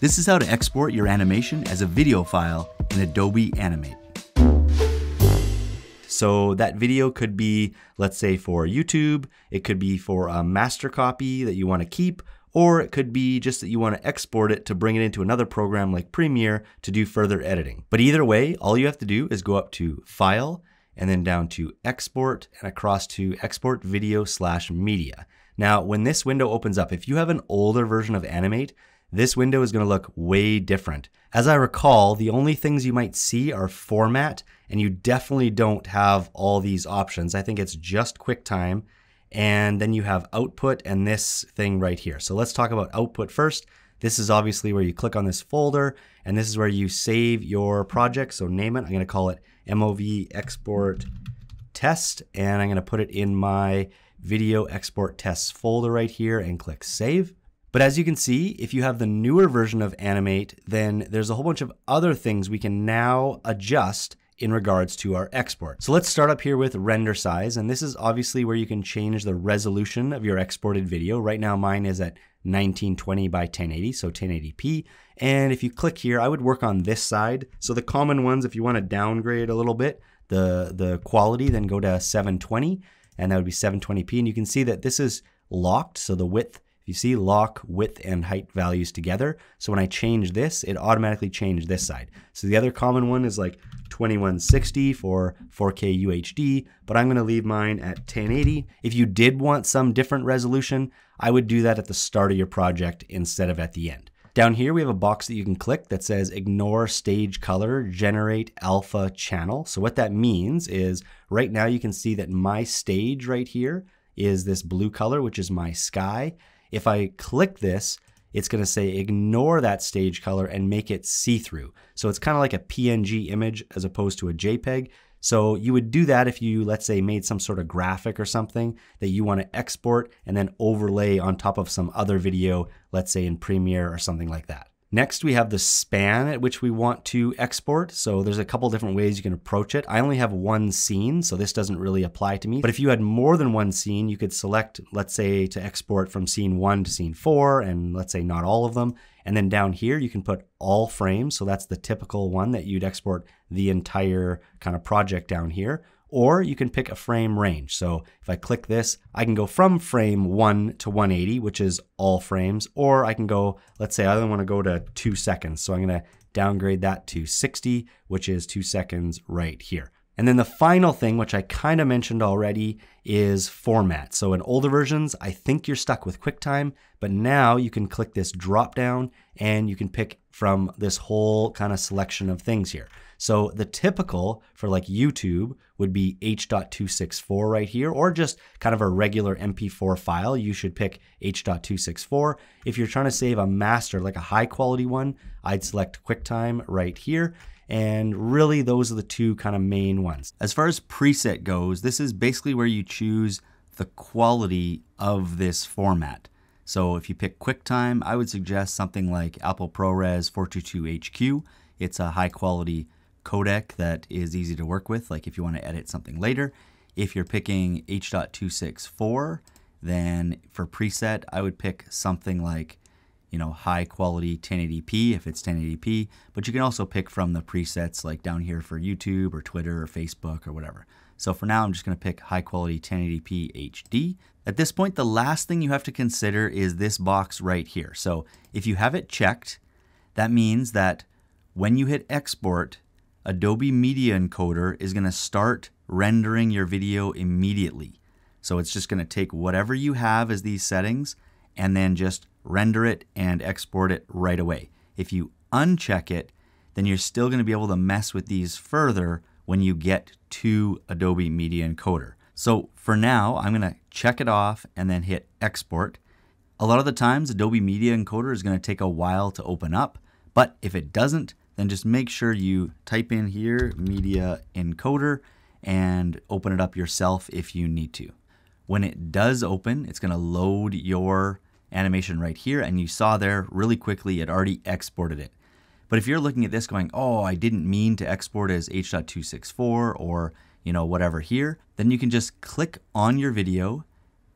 This is how to export your animation as a video file in Adobe Animate. So that video could be, let's say for YouTube, it could be for a master copy that you want to keep, or it could be just that you want to export it to bring it into another program like Premiere to do further editing. But either way, all you have to do is go up to File, and then down to Export, and across to Export Video slash Media. Now, when this window opens up, if you have an older version of Animate, this window is going to look way different. As I recall, the only things you might see are format, and you definitely don't have all these options. I think it's just QuickTime, and then you have output and this thing right here. So let's talk about output first. This is obviously where you click on this folder, and this is where you save your project. So name it. I'm going to call it MOV export test, and I'm going to put it in my video export tests folder right here and click save. But as you can see, if you have the newer version of Animate, then there's a whole bunch of other things we can now adjust in regards to our export. So let's start up here with render size. And this is obviously where you can change the resolution of your exported video. Right now mine is at 1920 by 1080, so 1080p. And if you click here, I would work on this side. So the common ones, if you want to downgrade a little bit, the, the quality, then go to 720, and that would be 720p. And you can see that this is locked, so the width you see lock width and height values together. So when I change this, it automatically changed this side. So the other common one is like 2160 for 4K UHD, but I'm gonna leave mine at 1080. If you did want some different resolution, I would do that at the start of your project instead of at the end. Down here, we have a box that you can click that says ignore stage color, generate alpha channel. So what that means is right now you can see that my stage right here is this blue color, which is my sky. If I click this, it's going to say ignore that stage color and make it see-through. So it's kind of like a PNG image as opposed to a JPEG. So you would do that if you, let's say, made some sort of graphic or something that you want to export and then overlay on top of some other video, let's say in Premiere or something like that. Next, we have the span at which we want to export. So there's a couple different ways you can approach it. I only have one scene, so this doesn't really apply to me. But if you had more than one scene, you could select, let's say, to export from scene one to scene four, and let's say not all of them. And then down here, you can put all frames. So that's the typical one that you'd export the entire kind of project down here or you can pick a frame range. So if I click this, I can go from frame 1 to 180, which is all frames, or I can go, let's say I only want to go to 2 seconds. So I'm going to downgrade that to 60, which is 2 seconds right here. And then the final thing, which I kind of mentioned already, is format. So in older versions, I think you're stuck with QuickTime, but now you can click this drop down and you can pick from this whole kind of selection of things here. So the typical for like YouTube would be H.264 right here, or just kind of a regular MP4 file. You should pick H.264. If you're trying to save a master, like a high quality one, I'd select QuickTime right here. And really, those are the two kind of main ones. As far as preset goes, this is basically where you choose the quality of this format. So if you pick QuickTime, I would suggest something like Apple ProRes 422HQ. It's a high quality codec that is easy to work with, like if you want to edit something later. If you're picking H.264, then for preset, I would pick something like, you know, high quality 1080p if it's 1080p, but you can also pick from the presets like down here for YouTube or Twitter or Facebook or whatever. So for now, I'm just going to pick high quality 1080p HD. At this point, the last thing you have to consider is this box right here. So if you have it checked, that means that when you hit export, Adobe Media Encoder is going to start rendering your video immediately. So it's just going to take whatever you have as these settings and then just render it and export it right away. If you uncheck it, then you're still going to be able to mess with these further when you get to Adobe Media Encoder. So for now, I'm going to check it off and then hit export. A lot of the times, Adobe Media Encoder is going to take a while to open up, but if it doesn't, then just make sure you type in here media encoder and open it up yourself if you need to. When it does open, it's going to load your animation right here. And you saw there really quickly, it already exported it. But if you're looking at this going, oh, I didn't mean to export as H.264 or, you know, whatever here, then you can just click on your video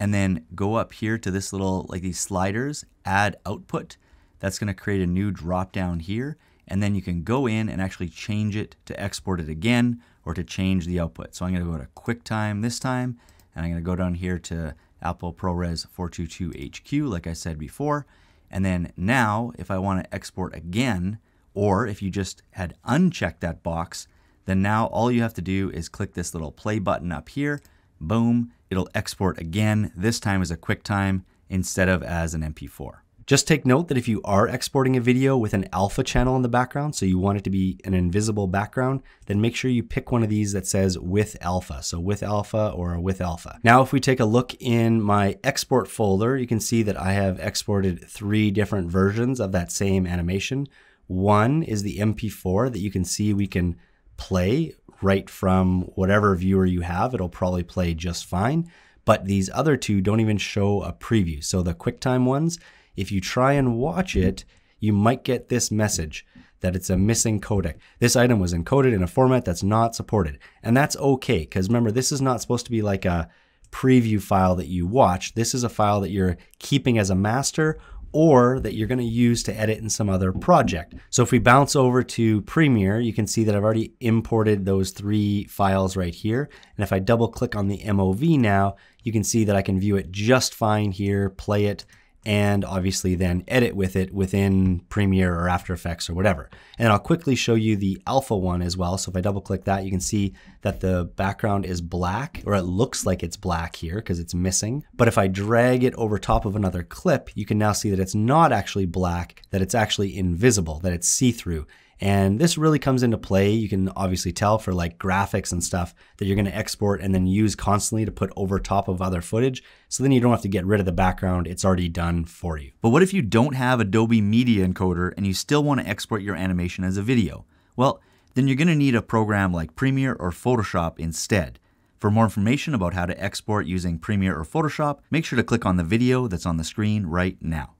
and then go up here to this little, like these sliders, add output. that's going to create a new drop down here. And then you can go in and actually change it to export it again or to change the output. So I'm going to go to QuickTime this time, and I'm going to go down here to Apple ProRes 422HQ, like I said before. And then now, if I want to export again, or if you just had unchecked that box, then now all you have to do is click this little play button up here. Boom, it'll export again, this time as a QuickTime instead of as an MP4. Just take note that if you are exporting a video with an alpha channel in the background, so you want it to be an invisible background, then make sure you pick one of these that says with alpha. So with alpha or with alpha. Now, if we take a look in my export folder, you can see that I have exported three different versions of that same animation. One is the MP4 that you can see we can play right from whatever viewer you have. It'll probably play just fine. But these other two don't even show a preview. So the QuickTime ones, if you try and watch it, you might get this message that it's a missing codec. This item was encoded in a format that's not supported. And that's okay, because remember, this is not supposed to be like a preview file that you watch. This is a file that you're keeping as a master or that you're going to use to edit in some other project. So if we bounce over to Premiere, you can see that I've already imported those three files right here. And if I double click on the MOV now, you can see that I can view it just fine here, play it, and obviously then edit with it within Premiere or After Effects or whatever. And I'll quickly show you the alpha one as well. So if I double click that, you can see that the background is black, or it looks like it's black here because it's missing. But if I drag it over top of another clip, you can now see that it's not actually black, that it's actually invisible, that it's see-through. And this really comes into play. You can obviously tell for like graphics and stuff that you're going to export and then use constantly to put over top of other footage. So then you don't have to get rid of the background. It's already done for you. But what if you don't have Adobe Media Encoder and you still want to export your animation as a video? Well, then you're going to need a program like Premiere or Photoshop instead. For more information about how to export using Premiere or Photoshop, make sure to click on the video that's on the screen right now.